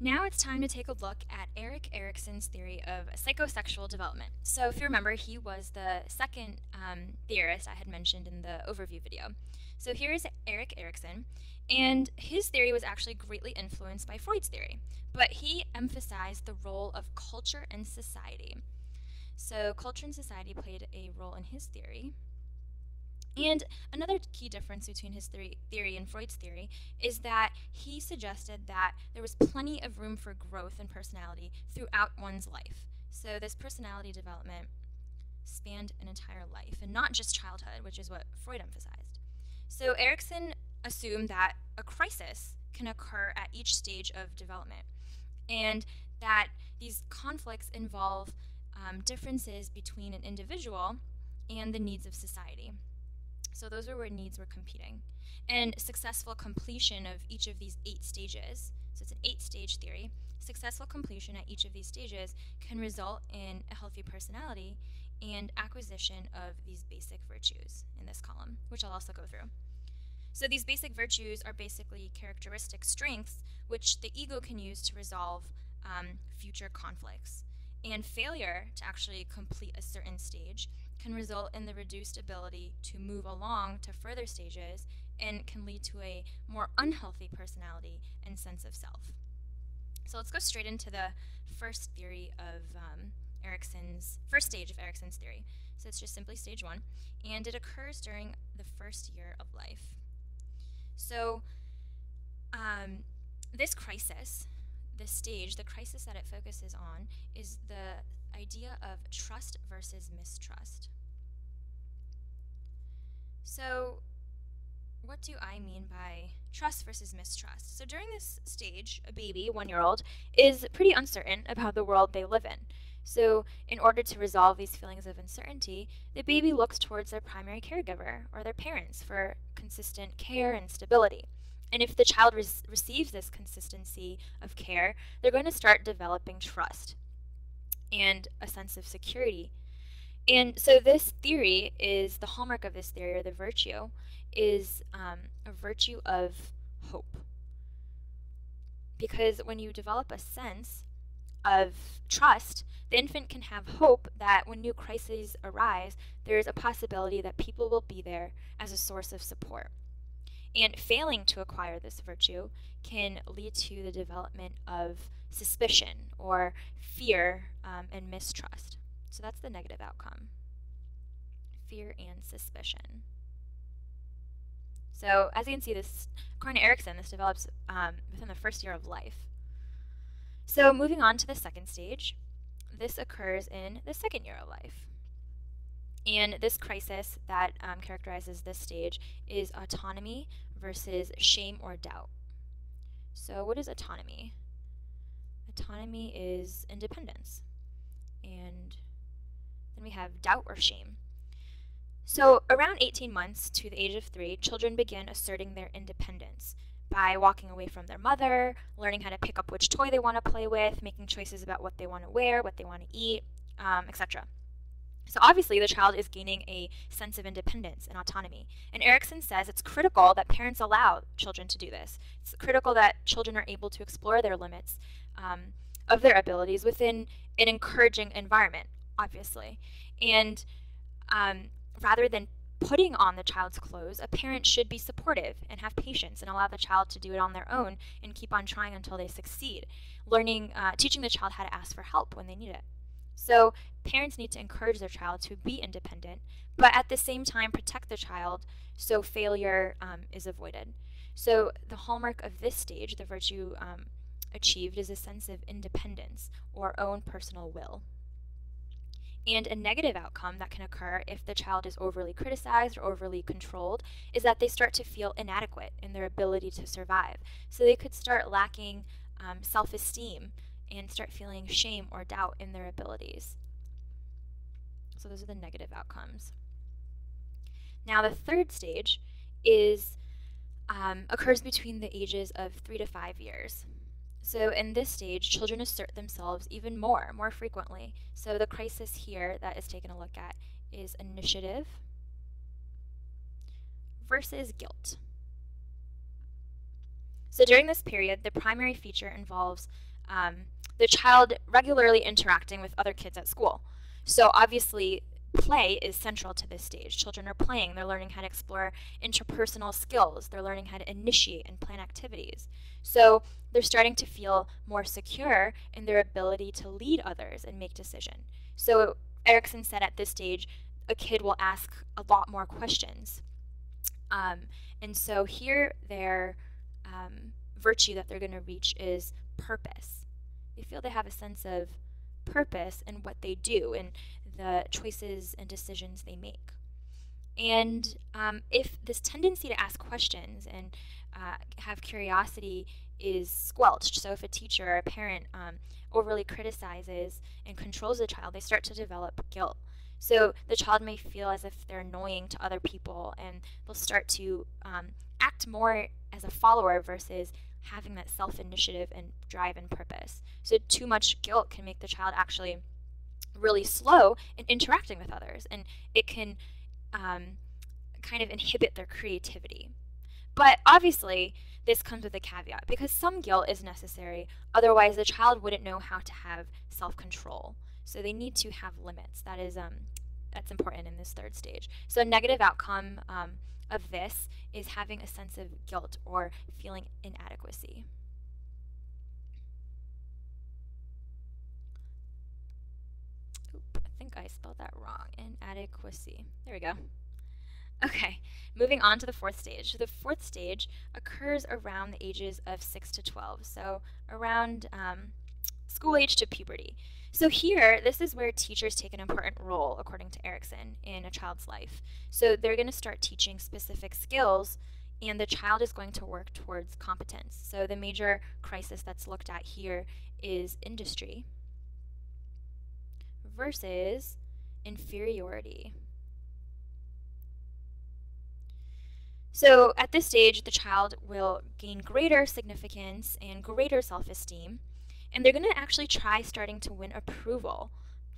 Now it's time to take a look at Erik Erikson's theory of psychosexual development. So, if you remember, he was the second um, theorist I had mentioned in the overview video. So, here is Erik Erikson, and his theory was actually greatly influenced by Freud's theory, but he emphasized the role of culture and society. So, culture and society played a role in his theory. And another key difference between his theory, theory, and Freud's theory is that he suggested that there was plenty of room for growth in personality throughout one's life. So this personality development spanned an entire life and not just childhood, which is what Freud emphasized. So Erikson assumed that a crisis can occur at each stage of development and that these conflicts involve um, differences between an individual and the needs of society. So those are where needs were competing. And successful completion of each of these eight stages, so it's an eight stage theory, successful completion at each of these stages can result in a healthy personality and acquisition of these basic virtues in this column, which I'll also go through. So these basic virtues are basically characteristic strengths which the ego can use to resolve um, future conflicts. And failure to actually complete a certain stage can result in the reduced ability to move along to further stages and can lead to a more unhealthy personality and sense of self. So let's go straight into the first theory of um, Erikson's, first stage of Erikson's theory. So it's just simply stage one, and it occurs during the first year of life. So um, this crisis, this stage, the crisis that it focuses on is the idea of trust versus mistrust. So, what do I mean by trust versus mistrust? So, during this stage, a baby, one year old, is pretty uncertain about the world they live in. So, in order to resolve these feelings of uncertainty, the baby looks towards their primary caregiver or their parents for consistent care and stability. And if the child receives this consistency of care, they're going to start developing trust and a sense of security. And so, this theory is the hallmark of this theory, or the virtue, is um, a virtue of hope. Because when you develop a sense of trust, the infant can have hope that when new crises arise, there is a possibility that people will be there as a source of support. And failing to acquire this virtue can lead to the development of suspicion or fear um, and mistrust. So that's the negative outcome fear and suspicion. So, as you can see, this, according to Erikson, this develops um, within the first year of life. So, moving on to the second stage, this occurs in the second year of life. And this crisis that um, characterizes this stage is autonomy versus shame or doubt. So, what is autonomy? Autonomy is independence. And then we have doubt or shame. So, around 18 months to the age of three, children begin asserting their independence by walking away from their mother, learning how to pick up which toy they want to play with, making choices about what they want to wear, what they want to eat, um, etc. So obviously, the child is gaining a sense of independence and autonomy. And Erikson says it's critical that parents allow children to do this. It's critical that children are able to explore their limits um, of their abilities within an encouraging environment, obviously. And um, rather than putting on the child's clothes, a parent should be supportive and have patience and allow the child to do it on their own and keep on trying until they succeed. Learning, uh, teaching the child how to ask for help when they need it. So parents need to encourage their child to be independent, but at the same time protect the child so failure um, is avoided. So the hallmark of this stage, the virtue um, achieved, is a sense of independence or own personal will. And a negative outcome that can occur if the child is overly criticized or overly controlled is that they start to feel inadequate in their ability to survive. So they could start lacking um, self esteem and start feeling shame or doubt in their abilities. So those are the negative outcomes. Now the third stage is um, occurs between the ages of three to five years. So in this stage, children assert themselves even more, more frequently. So the crisis here that is taken a look at is initiative versus guilt. So during this period, the primary feature involves um, the child regularly interacting with other kids at school. So obviously, play is central to this stage. Children are playing, they're learning how to explore interpersonal skills, they're learning how to initiate and plan activities. So they're starting to feel more secure in their ability to lead others and make decision. So Erikson said at this stage, a kid will ask a lot more questions. Um, and so here their um, virtue that they're going to reach is purpose. They feel they have a sense of purpose in what they do and the choices and decisions they make. And um, if this tendency to ask questions and uh, have curiosity is squelched, so if a teacher or a parent um, overly criticizes and controls the child, they start to develop guilt. So the child may feel as if they're annoying to other people and they'll start to um, act more as a follower versus having that self initiative and drive and purpose. So too much guilt can make the child actually really slow in interacting with others and it can um, kind of inhibit their creativity. But obviously, this comes with a caveat because some guilt is necessary, otherwise, the child wouldn't know how to have self control. So they need to have limits. That is um, that's important in this third stage. So a negative outcome um, of this is having a sense of guilt or feeling inadequacy. Oop, I think I spelled that wrong. Inadequacy. There we go. Okay, moving on to the fourth stage. The fourth stage occurs around the ages of 6 to 12, so around um, school age to puberty. So here, this is where teachers take an important role, according to Erikson, in a child's life. So they're going to start teaching specific skills, and the child is going to work towards competence. So the major crisis that's looked at here is industry versus inferiority. So at this stage, the child will gain greater significance and greater self-esteem, and they're going to actually try starting to win approval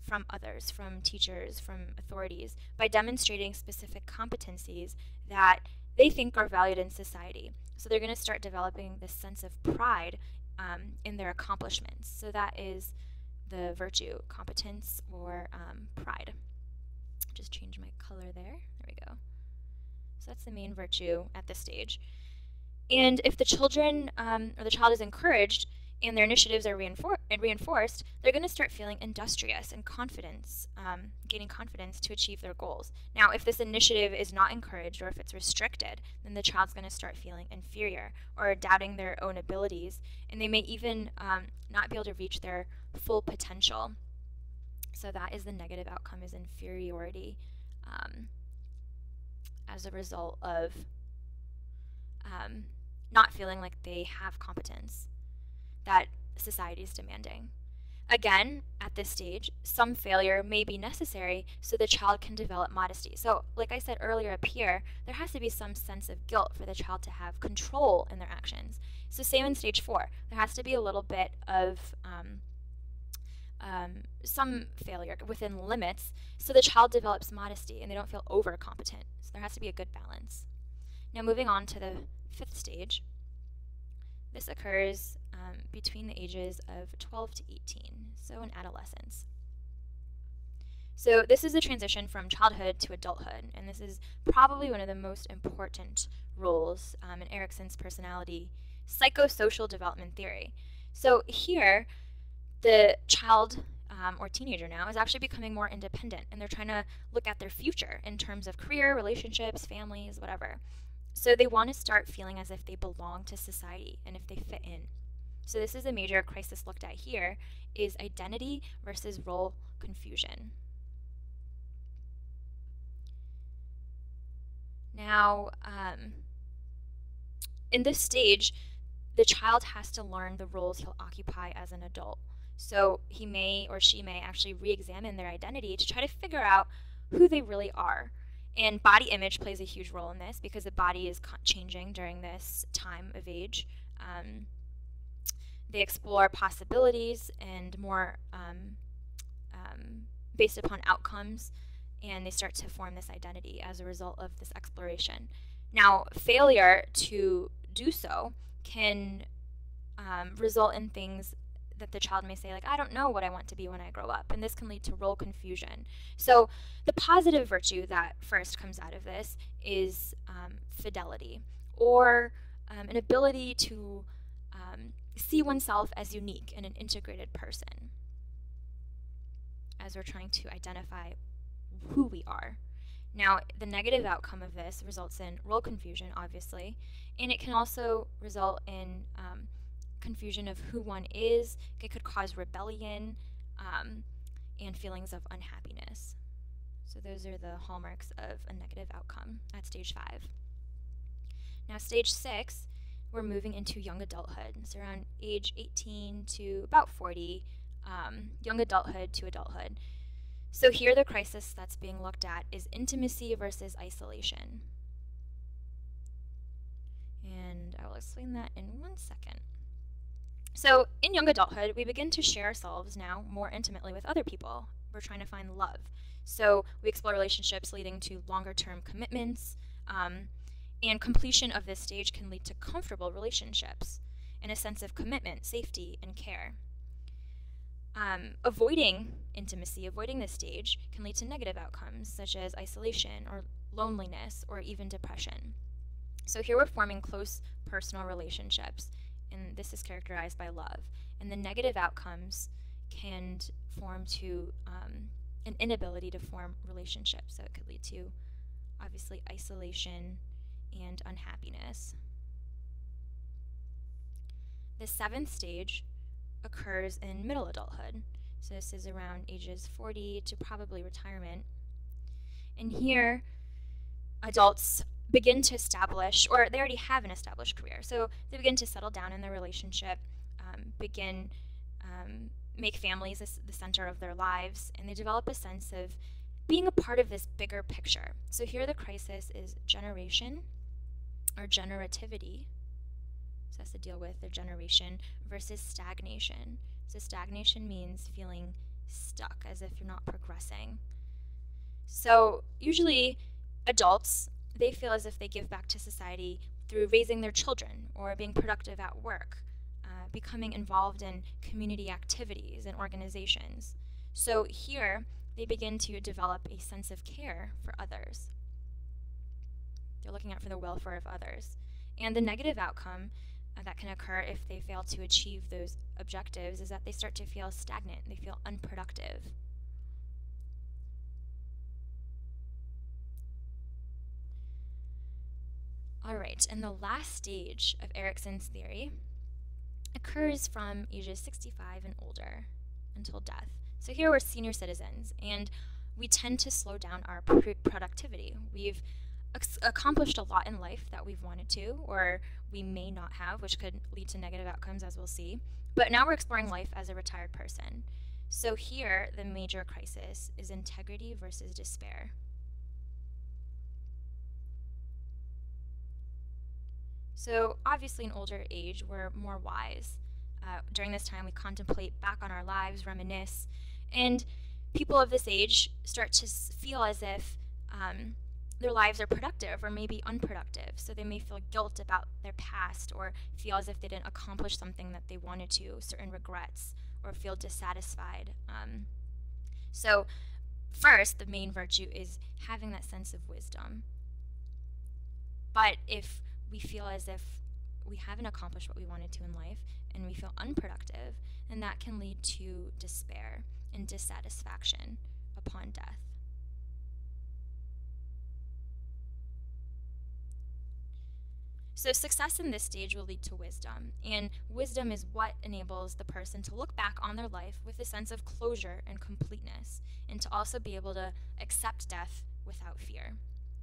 from others, from teachers, from authorities, by demonstrating specific competencies that they think are valued in society. So they're going to start developing this sense of pride um, in their accomplishments. So that is the virtue, competence or um, pride. Just change my color there. There we go. So that's the main virtue at this stage. And if the children um, or the child is encouraged and their initiatives are reinfor reinforced, they're going to start feeling industrious and confidence, um, gaining confidence to achieve their goals. Now, if this initiative is not encouraged or if it's restricted, then the child's going to start feeling inferior or doubting their own abilities, and they may even um, not be able to reach their full potential. So that is the negative outcome is inferiority. Um, as a result of um, not feeling like they have competence that society is demanding. Again, at this stage, some failure may be necessary so the child can develop modesty. So, like I said earlier up here, there has to be some sense of guilt for the child to have control in their actions. So, same in stage four, there has to be a little bit of um, um, some failure within limits so the child develops modesty and they don't feel over competent. So there has to be a good balance. Now, moving on to the fifth stage, this occurs um, between the ages of 12 to 18, so in adolescence. So this is a transition from childhood to adulthood, and this is probably one of the most important roles um, in Erikson's personality psychosocial development theory. So here, the child um, or teenager now is actually becoming more independent and they're trying to look at their future in terms of career, relationships, families, whatever. So they want to start feeling as if they belong to society and if they fit in. So this is a major crisis looked at here is identity versus role confusion. Now, um, in this stage, the child has to learn the roles he'll occupy as an adult. So he may or she may actually re examine their identity to try to figure out who they really are. And body image plays a huge role in this because the body is changing during this time of age. Um, they explore possibilities and more um, um, based upon outcomes, and they start to form this identity as a result of this exploration. Now, failure to do so can um, result in things that the child may say like i don't know what i want to be when i grow up and this can lead to role confusion. So the positive virtue that first comes out of this is um, fidelity or um, an ability to um, see oneself as unique and an integrated person as we're trying to identify who we are. Now, the negative outcome of this results in role confusion, obviously, and it can also result in um, confusion of who one is. It could cause rebellion um, and feelings of unhappiness. So, those are the hallmarks of a negative outcome at stage five. Now, stage six, we're moving into young adulthood. So, around age 18 to about 40, um, young adulthood to adulthood. So here the crisis that's being looked at is intimacy versus isolation. And I will explain that in one second. So in young adulthood, we begin to share ourselves now more intimately with other people. We're trying to find love. So we explore relationships leading to longer term commitments. Um, and completion of this stage can lead to comfortable relationships and a sense of commitment, safety, and care. Um, avoiding intimacy, avoiding this stage, can lead to negative outcomes such as isolation or loneliness or even depression. So here we're forming close personal relationships, and this is characterized by love. And the negative outcomes can form to um, an inability to form relationships. So it could lead to obviously isolation and unhappiness. The seventh stage occurs in middle adulthood. So this is around ages 40 to probably retirement. And here, adults begin to establish, or they already have an established career. So they begin to settle down in their relationship, um, begin um, make families the center of their lives, and they develop a sense of being a part of this bigger picture. So here the crisis is generation or generativity has to deal with, their generation, versus stagnation. So, stagnation means feeling stuck, as if you're not progressing. So, usually, adults, they feel as if they give back to society through raising their children or being productive at work, uh, becoming involved in community activities and organizations. So, here, they begin to develop a sense of care for others. They're looking out for the welfare of others. And the negative outcome uh, that can occur if they fail to achieve those objectives is that they start to feel stagnant, they feel unproductive. All right, and the last stage of Erikson's theory occurs from ages 65 and older until death. So here we're senior citizens, and we tend to slow down our pr productivity. We've accomplished a lot in life that we've wanted to, or we may not have, which could lead to negative outcomes, as we'll see. But now we're exploring life as a retired person. So here, the major crisis is integrity versus despair. So obviously in older age, we're more wise. Uh, during this time, we contemplate back on our lives, reminisce, and people of this age start to feel as if um, their lives are productive or maybe unproductive. So they may feel guilt about their past or feel as if they didn't accomplish something that they wanted to, certain regrets, or feel dissatisfied. Um, so, first, the main virtue is having that sense of wisdom. But if we feel as if we haven't accomplished what we wanted to in life and we feel unproductive, and that can lead to despair and dissatisfaction upon death. So, success in this stage will lead to wisdom, and wisdom is what enables the person to look back on their life with a sense of closure and completeness, and to also be able to accept death without fear.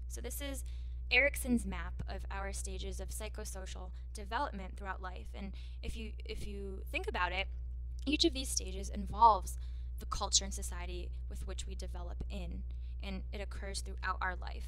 So, this is Erikson's map of our stages of psychosocial development throughout life. And if you if you think about it, each of these stages involves the culture and society with which we develop in, and it occurs throughout our life.